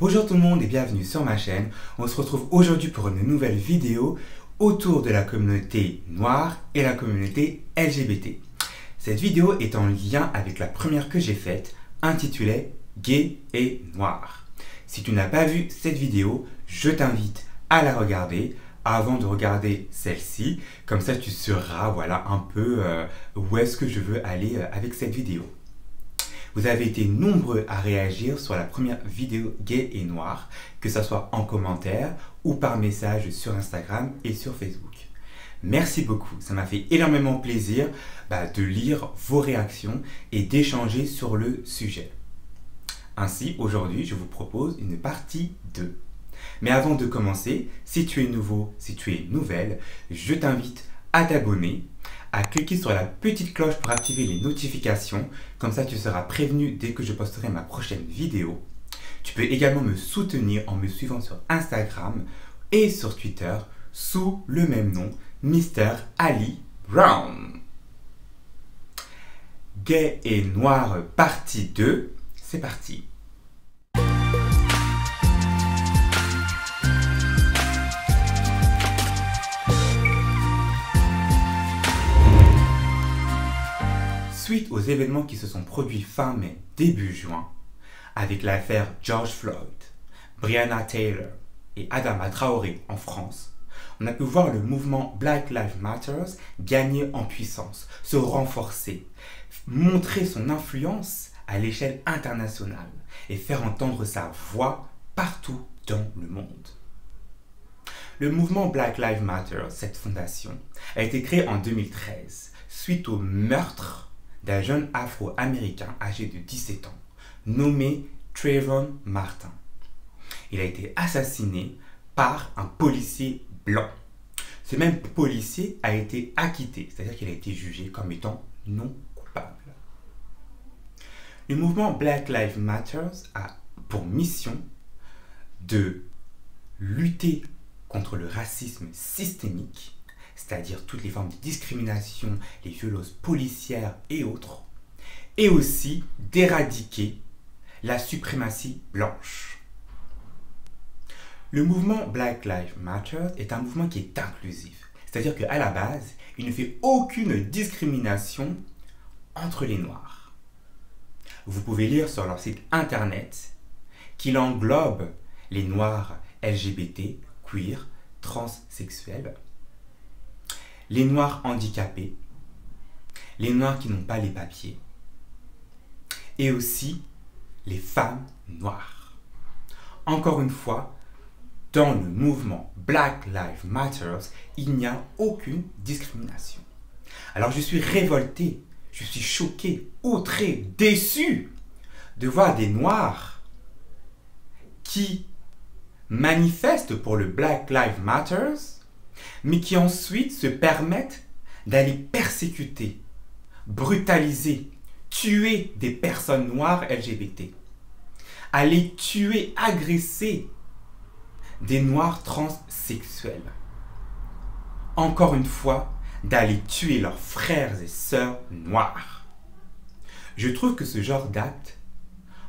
Bonjour tout le monde et bienvenue sur ma chaîne. On se retrouve aujourd'hui pour une nouvelle vidéo autour de la communauté noire et la communauté LGBT. Cette vidéo est en lien avec la première que j'ai faite intitulée Gay et Noir. Si tu n'as pas vu cette vidéo, je t'invite à la regarder avant de regarder celle-ci. Comme ça, tu sauras voilà, un peu euh, où est-ce que je veux aller euh, avec cette vidéo. Vous avez été nombreux à réagir sur la première vidéo gay et noire, que ce soit en commentaire ou par message sur Instagram et sur Facebook. Merci beaucoup, ça m'a fait énormément plaisir bah, de lire vos réactions et d'échanger sur le sujet. Ainsi, aujourd'hui, je vous propose une partie 2. Mais avant de commencer, si tu es nouveau, si tu es nouvelle, je t'invite à t'abonner à cliquer sur la petite cloche pour activer les notifications. Comme ça, tu seras prévenu dès que je posterai ma prochaine vidéo. Tu peux également me soutenir en me suivant sur Instagram et sur Twitter sous le même nom, Mr. Ali Brown. Gay et noir partie 2, c'est parti. Suite aux événements qui se sont produits fin mai, début juin, avec l'affaire George Floyd, Brianna Taylor et Adama Traoré en France, on a pu voir le mouvement Black Lives Matter gagner en puissance, se renforcer, montrer son influence à l'échelle internationale et faire entendre sa voix partout dans le monde. Le mouvement Black Lives Matter, cette fondation, a été créé en 2013 suite au meurtre d'un jeune afro-américain âgé de 17 ans, nommé Trayvon Martin. Il a été assassiné par un policier blanc. Ce même policier a été acquitté, c'est-à-dire qu'il a été jugé comme étant non coupable. Le mouvement Black Lives Matter a pour mission de lutter contre le racisme systémique c'est-à-dire toutes les formes de discrimination, les violences policières et autres, et aussi d'éradiquer la suprématie blanche. Le mouvement Black Lives Matter est un mouvement qui est inclusif, c'est-à-dire qu'à la base, il ne fait aucune discrimination entre les Noirs. Vous pouvez lire sur leur site internet qu'il englobe les Noirs LGBT, queer, transsexuels, les noirs handicapés, les noirs qui n'ont pas les papiers, et aussi les femmes noires. Encore une fois, dans le mouvement Black Lives Matter, il n'y a aucune discrimination. Alors je suis révolté, je suis choqué, outré, déçu de voir des noirs qui manifestent pour le Black Lives Matter mais qui ensuite se permettent d'aller persécuter, brutaliser, tuer des personnes noires LGBT, aller tuer, agresser des noirs transsexuels. Encore une fois, d'aller tuer leurs frères et sœurs noirs. Je trouve que ce genre d'acte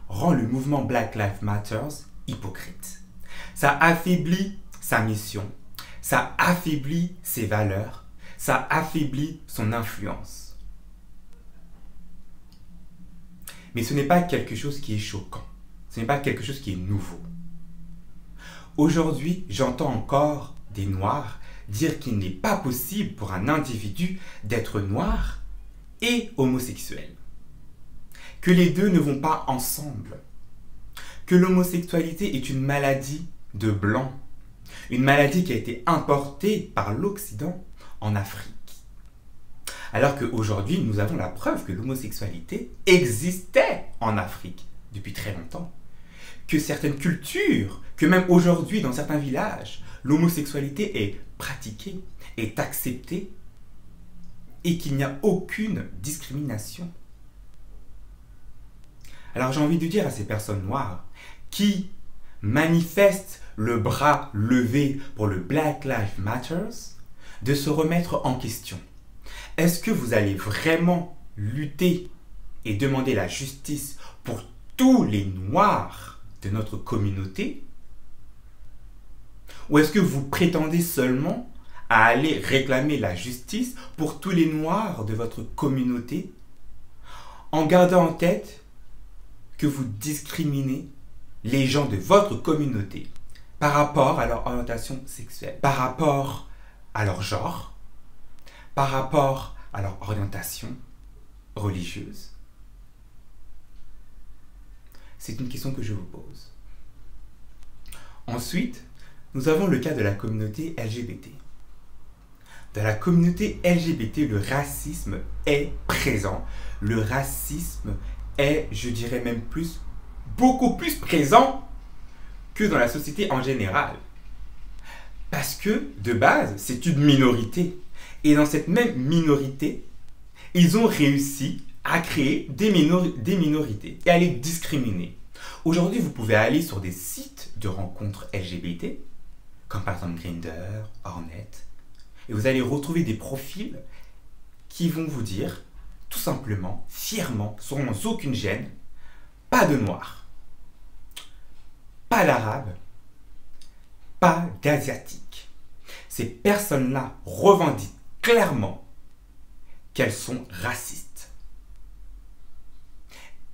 rend le mouvement Black Lives Matter hypocrite. Ça affaiblit sa mission, ça affaiblit ses valeurs, ça affaiblit son influence. Mais ce n'est pas quelque chose qui est choquant, ce n'est pas quelque chose qui est nouveau. Aujourd'hui, j'entends encore des Noirs dire qu'il n'est pas possible pour un individu d'être noir et homosexuel. Que les deux ne vont pas ensemble. Que l'homosexualité est une maladie de blanc une maladie qui a été importée par l'Occident en Afrique. Alors qu'aujourd'hui, nous avons la preuve que l'homosexualité existait en Afrique depuis très longtemps. Que certaines cultures, que même aujourd'hui dans certains villages, l'homosexualité est pratiquée, est acceptée et qu'il n'y a aucune discrimination. Alors j'ai envie de dire à ces personnes noires qui manifestent le bras levé pour le Black Lives Matters, de se remettre en question. Est-ce que vous allez vraiment lutter et demander la justice pour tous les Noirs de notre communauté? Ou est-ce que vous prétendez seulement à aller réclamer la justice pour tous les noirs de votre communauté en gardant en tête que vous discriminez les gens de votre communauté? Par rapport à leur orientation sexuelle, par rapport à leur genre, par rapport à leur orientation religieuse C'est une question que je vous pose. Ensuite, nous avons le cas de la communauté LGBT. Dans la communauté LGBT, le racisme est présent. Le racisme est, je dirais même plus, beaucoup plus présent que dans la société en général. Parce que, de base, c'est une minorité. Et dans cette même minorité, ils ont réussi à créer des, des minorités et à les discriminer. Aujourd'hui, vous pouvez aller sur des sites de rencontres LGBT, comme par exemple Grindr, Hornet, et vous allez retrouver des profils qui vont vous dire, tout simplement, fièrement, sans aucune gêne, pas de noir, pas d'arabe, pas d'asiatique. Ces personnes-là revendiquent clairement qu'elles sont racistes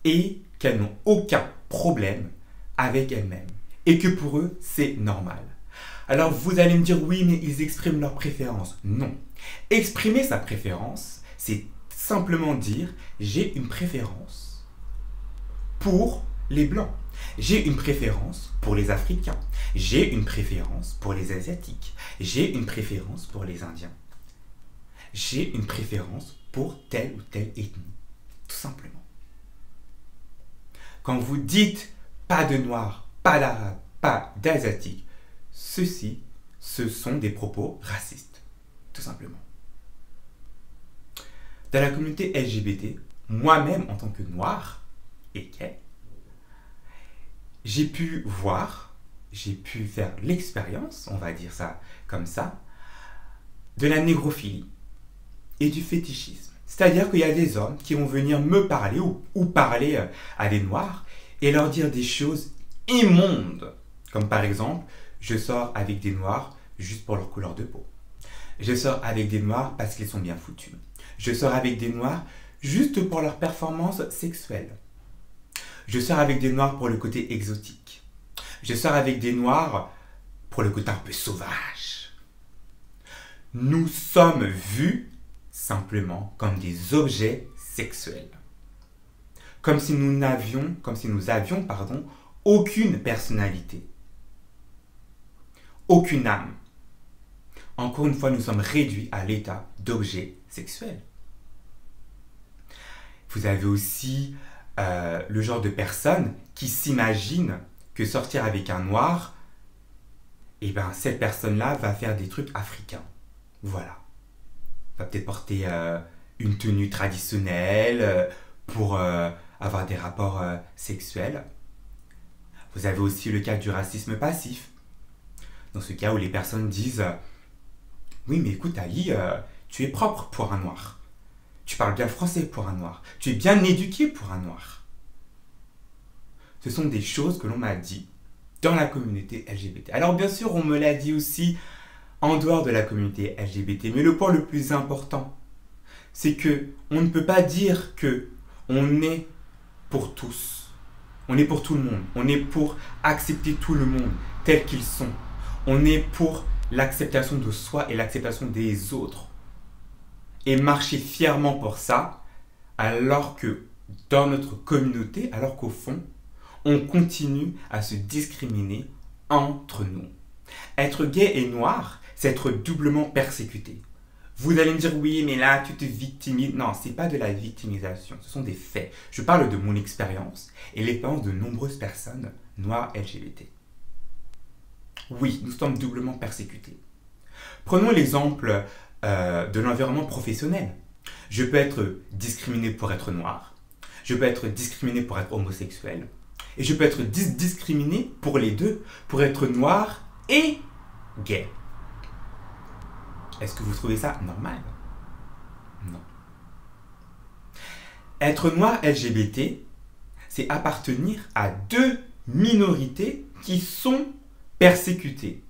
et qu'elles n'ont aucun problème avec elles-mêmes et que pour eux c'est normal. Alors vous allez me dire oui mais ils expriment leur préférence. Non. Exprimer sa préférence, c'est simplement dire j'ai une préférence pour les blancs. J'ai une préférence pour les Africains. J'ai une préférence pour les Asiatiques. J'ai une préférence pour les Indiens. J'ai une préférence pour telle ou telle ethnie. Tout simplement. Quand vous dites pas de noirs, pas d'arabes, pas d'asiatiques, ceci, ce sont des propos racistes. Tout simplement. Dans la communauté LGBT, moi-même en tant que noir et gay, j'ai pu voir, j'ai pu faire l'expérience, on va dire ça comme ça, de la négrophilie et du fétichisme. C'est-à-dire qu'il y a des hommes qui vont venir me parler ou, parler euh, à des noirs et leur dire des choses immondes. Comme par exemple, je sors avec des noirs juste pour leur couleur de peau. Je sors avec des noirs parce qu'ils sont bien foutus. Je sors avec des noirs juste pour leur performance sexuelle. Je sors avec des noirs pour le côté exotique. Je sors avec des noirs pour le côté un peu sauvage. Nous sommes vus simplement comme des objets sexuels. Comme si nous n'avions, comme si nous avions, pardon, aucune personnalité. Aucune âme. Encore une fois, nous sommes réduits à l'état d'objets sexuels. Vous avez aussi euh, le genre de personne qui s'imagine que sortir avec un noir, et eh ben cette personne-là va faire des trucs africains. Voilà. Va peut-être porter euh, une tenue traditionnelle euh, pour avoir des rapports sexuels. Vous avez aussi le cas du racisme passif. Dans ce cas où les personnes disent Oui, mais écoute, Ali, tu es propre pour un noir. Tu parles bien français pour un noir. Tu es bien éduqué pour un noir. Ce sont des choses que l'on m'a dit dans la communauté LGBT. Alors bien sûr, on me l'a dit aussi en dehors de la communauté LGBT, mais le point le plus important, c'est que on ne peut pas dire que on est pour tous. On est pour tout le monde. On est pour accepter tout le monde tel qu'ils sont. On est pour l'acceptation de soi et l'acceptation des autres et marcher fièrement pour ça, alors que dans notre communauté, alors qu'au fond, on continue à se discriminer entre nous. Être gay et noir, c'est être doublement persécuté. Vous allez me dire oui, mais là tu te victimises. Non, c'est pas de la victimisation, ce sont des faits. Je parle de mon expérience et l'expérience de nombreuses personnes noires LGBT. Oui, nous sommes doublement persécutés. Prenons l'exemple euh, de l'environnement professionnel. Je peux être discriminé pour être noir, je peux être discriminé pour être homosexuel, et je peux être discriminé pour les deux, pour être noir et gay. Est-ce que vous trouvez ça normal? Non. Être noir LGBT, c'est appartenir à deux minorités qui sont persécutées.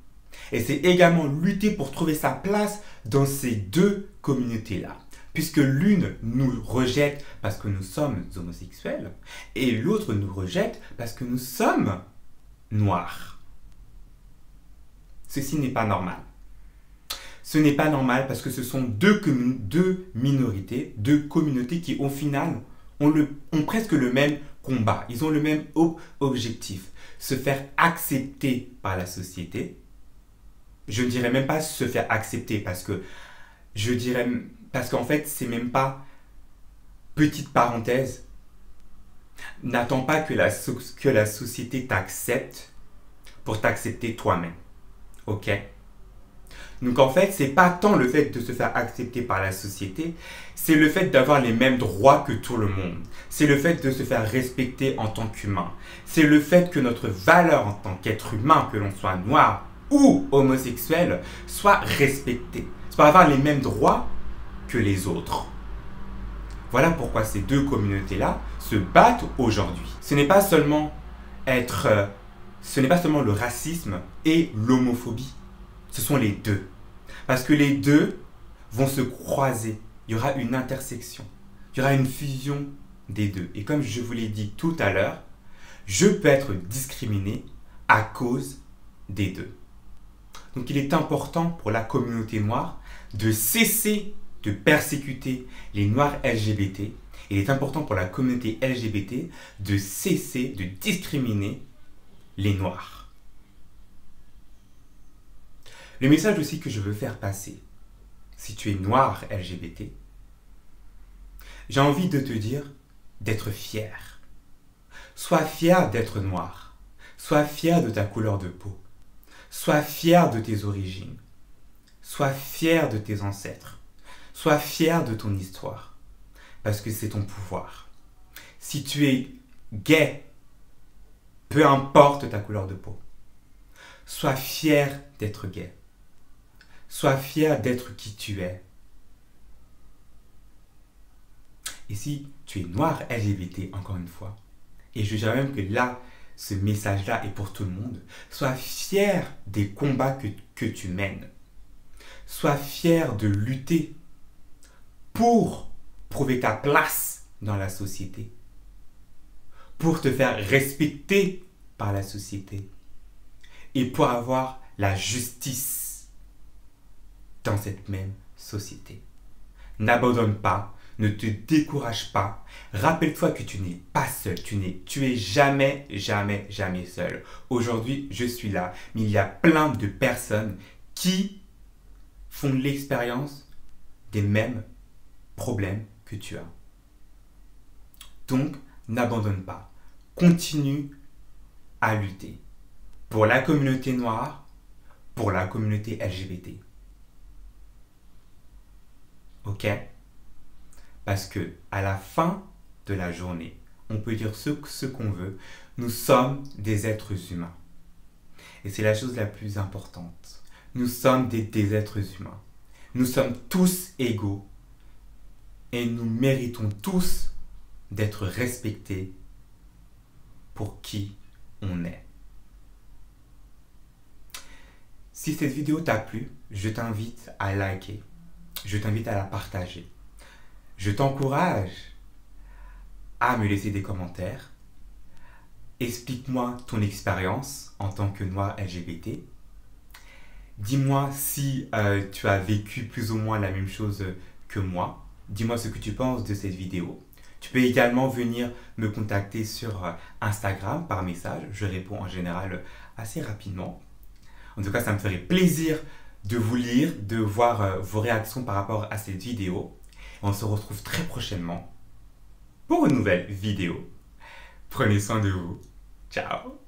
Et c'est également lutter pour trouver sa place dans ces deux communautés-là. Puisque l'une nous rejette parce que nous sommes homosexuels et l'autre nous rejette parce que nous sommes noirs. Ceci n'est pas normal. Ce n'est pas normal parce que ce sont deux, deux minorités, deux communautés qui au final ont, le, ont presque le même combat. Ils ont le même objectif. Se faire accepter par la société je ne dirais même pas se faire accepter parce que je dirais parce qu'en fait c'est même pas petite parenthèse n'attends pas que la, que la société t'accepte pour t'accepter toi-même ok? Donc en fait c'est pas tant le fait de se faire accepter par la société c'est le fait d'avoir les mêmes droits que tout le monde. C'est le fait de se faire respecter en tant qu'humain. C'est le fait que notre valeur en tant qu'être humain que l'on soit noir ou homosexuels soient respectés, soient avoir les mêmes droits que les autres. Voilà pourquoi ces deux communautés-là se battent aujourd'hui. Ce n'est pas seulement être, euh, ce n'est pas seulement le racisme et l'homophobie. Ce sont les deux. Parce que les deux vont se croiser. Il y aura une intersection. Il y aura une fusion des deux. Et comme je vous l'ai dit tout à l'heure, je peux être discriminé à cause des deux. Donc il est important pour la communauté noire de cesser de persécuter les noirs LGBT. Il est important pour la communauté LGBT de cesser de discriminer les noirs. Le message aussi que je veux faire passer, si tu es noir LGBT, j'ai envie de te dire d'être fier. Sois fier d'être noir. Sois fier de ta couleur de peau. Sois fier de tes origines. Sois fier de tes ancêtres. Sois fier de ton histoire. Parce que c'est ton pouvoir. Si tu es gay, peu importe ta couleur de peau, sois fier d'être gay. Sois fier d'être qui tu es. Et si tu es noir LGBT, encore une fois, et je dirais même que là, ce message-là est pour tout le monde. Sois fier des combats que, que tu mènes. Sois fier de lutter pour prouver ta place dans la société. Pour te faire respecter par la société. Et pour avoir la justice dans cette même société. N'abandonne pas ne te décourage pas. Rappelle-toi que tu n'es pas seul. Tu n'es, tu es jamais, jamais, jamais seul. Aujourd'hui, je suis là, mais il y a plein de personnes qui font l'expérience des mêmes problèmes que tu as. Donc, n'abandonne pas. Continue à lutter pour la communauté noire, pour la communauté LGBT. Ok? Parce que à la fin de la journée, on peut dire ce, qu'on veut, nous sommes des êtres humains. Et c'est la chose la plus importante. Nous sommes des êtres humains. Nous sommes tous égaux et nous méritons tous d'être respectés pour qui on est. Si cette vidéo t'a plu, je t'invite à liker, je t'invite à la partager je t'encourage à me laisser des commentaires. Explique-moi ton expérience en tant que noir LGBT. Dis-moi si euh, tu as vécu plus ou moins la même chose que moi. Dis-moi ce que tu penses de cette vidéo. Tu peux également venir me contacter sur euh, Instagram par message. Je réponds en général assez rapidement. En tout cas, ça me ferait plaisir de vous lire, de voir euh, vos réactions par rapport à cette vidéo. On se retrouve très prochainement pour une nouvelle vidéo. Prenez soin de vous. Ciao